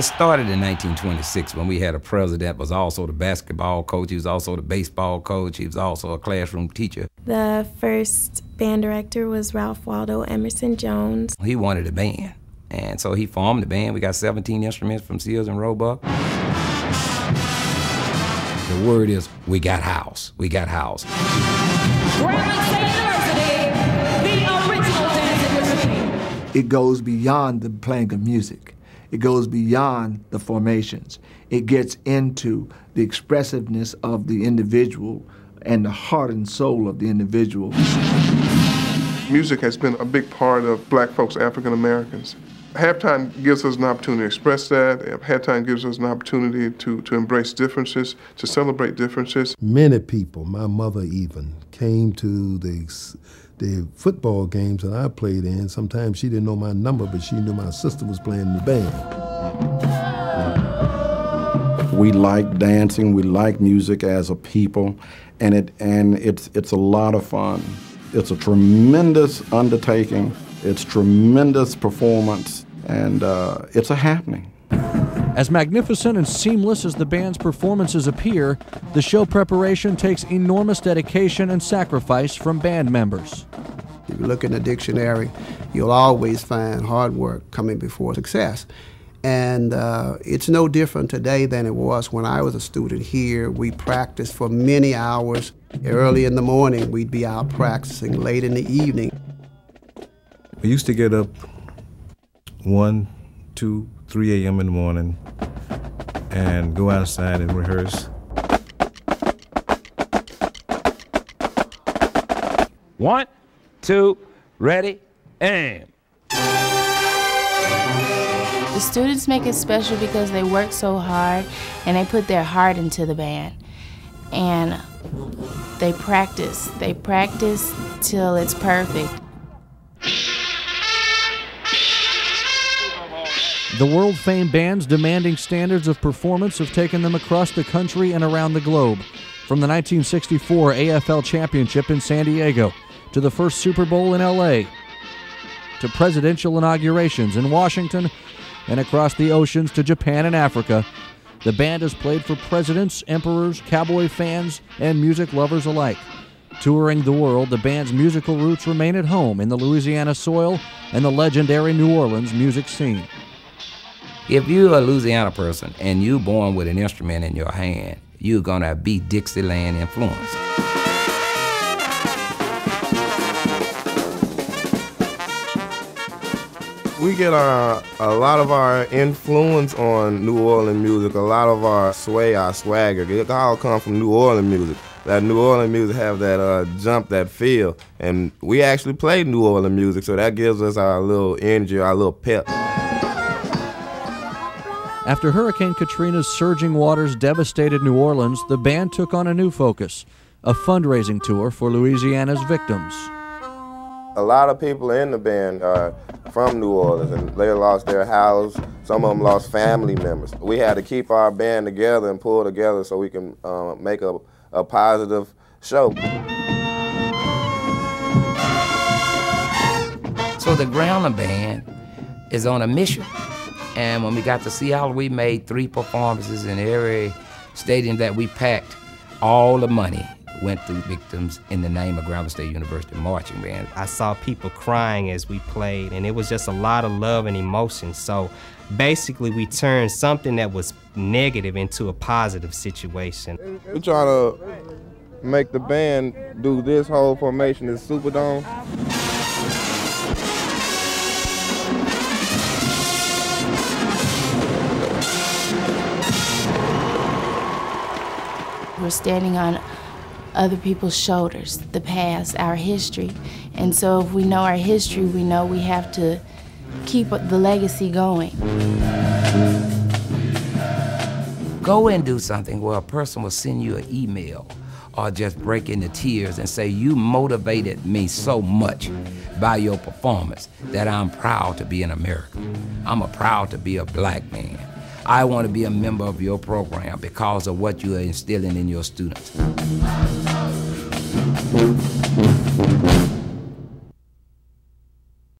It started in 1926 when we had a president that was also the basketball coach, he was also the baseball coach, he was also a classroom teacher. The first band director was Ralph Waldo Emerson Jones. He wanted a band, and so he formed the band. We got 17 instruments from Sears and Roebuck. The word is, we got house. We got house. It goes beyond the playing of music. It goes beyond the formations. It gets into the expressiveness of the individual and the heart and soul of the individual. Music has been a big part of black folks, African Americans. Halftime gives us an opportunity to express that. Halftime gives us an opportunity to, to embrace differences, to celebrate differences. Many people, my mother even, came to the the football games that I played in. Sometimes she didn't know my number, but she knew my sister was playing in the band. We like dancing, we like music as a people, and it and it's it's a lot of fun. It's a tremendous undertaking. It's tremendous performance, and uh, it's a happening. As magnificent and seamless as the band's performances appear, the show preparation takes enormous dedication and sacrifice from band members. If you look in the dictionary, you'll always find hard work coming before success. And uh, it's no different today than it was when I was a student here. We practiced for many hours. Early in the morning, we'd be out practicing late in the evening. We used to get up 1, 2, 3 a.m. in the morning and go outside and rehearse. One, two, ready, aim. The students make it special because they work so hard and they put their heart into the band. And they practice. They practice till it's perfect. The world famed bands demanding standards of performance have taken them across the country and around the globe. From the 1964 AFL Championship in San Diego to the first Super Bowl in LA to presidential inaugurations in Washington and across the oceans to Japan and Africa, the band has played for presidents, emperors, cowboy fans, and music lovers alike. Touring the world, the band's musical roots remain at home in the Louisiana soil and the legendary New Orleans music scene. If you're a Louisiana person and you're born with an instrument in your hand, you're gonna be Dixieland influenced. We get our, a lot of our influence on New Orleans music, a lot of our sway, our swagger. It all come from New Orleans music. That New Orleans music have that uh, jump, that feel, and we actually play New Orleans music, so that gives us our little energy, our little pep. After Hurricane Katrina's surging waters devastated New Orleans, the band took on a new focus a fundraising tour for Louisiana's victims. A lot of people in the band are from New Orleans and they lost their house. Some of them lost family members. We had to keep our band together and pull together so we can uh, make a, a positive show. So the Grambling Band is on a mission. And when we got to Seattle, we made three performances in every stadium that we packed. All the money went to victims in the name of Grambling State University Marching Band. I saw people crying as we played, and it was just a lot of love and emotion. So basically, we turned something that was negative into a positive situation. We try to make the band do this whole formation as Superdome. We're standing on other people's shoulders, the past, our history. And so if we know our history, we know we have to keep the legacy going. Go and do something where a person will send you an email or just break into tears and say, You motivated me so much by your performance that I'm proud to be an American. I'm proud to be a black man. I want to be a member of your program because of what you are instilling in your students.